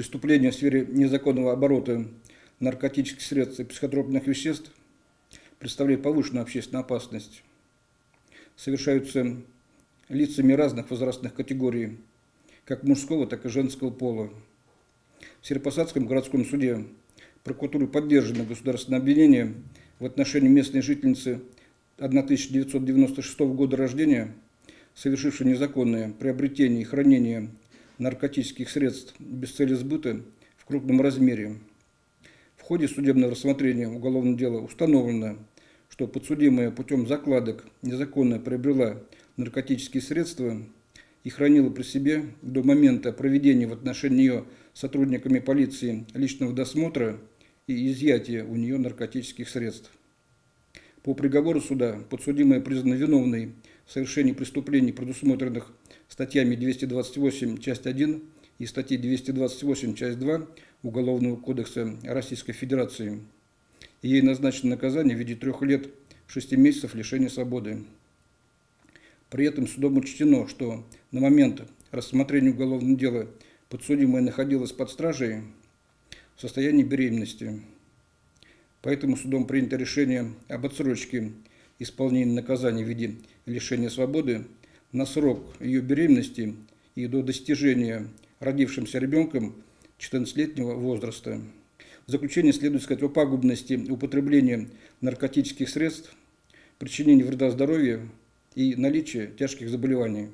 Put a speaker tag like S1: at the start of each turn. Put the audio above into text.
S1: преступления в сфере незаконного оборота наркотических средств и психотропных веществ представляют повышенную общественную опасность. Совершаются лицами разных возрастных категорий, как мужского, так и женского пола. В Серопосадском городском суде прокуратурой поддержано государственное обвинение в отношении местной жительницы 1996 года рождения, совершившей незаконное приобретение и хранение наркотических средств без цели сбыта в крупном размере. В ходе судебного рассмотрения уголовного дела установлено, что подсудимая путем закладок незаконно приобрела наркотические средства и хранила при себе до момента проведения в отношении нее сотрудниками полиции личного досмотра и изъятия у нее наркотических средств. По приговору суда подсудимая признана виновной совершении преступлений, предусмотренных статьями 228, часть 1 и статьи 228, часть 2 Уголовного кодекса Российской Федерации. Ей назначено наказание в виде трех лет 6 месяцев лишения свободы. При этом судом учтено, что на момент рассмотрения уголовного дела подсудимая находилась под стражей в состоянии беременности. Поэтому судом принято решение об отсрочке исполнения наказания в виде лишения свободы на срок ее беременности и до достижения родившимся ребенком 14-летнего возраста. В заключение следует сказать о пагубности употребления наркотических средств, причинении вреда здоровью и наличии тяжких заболеваний.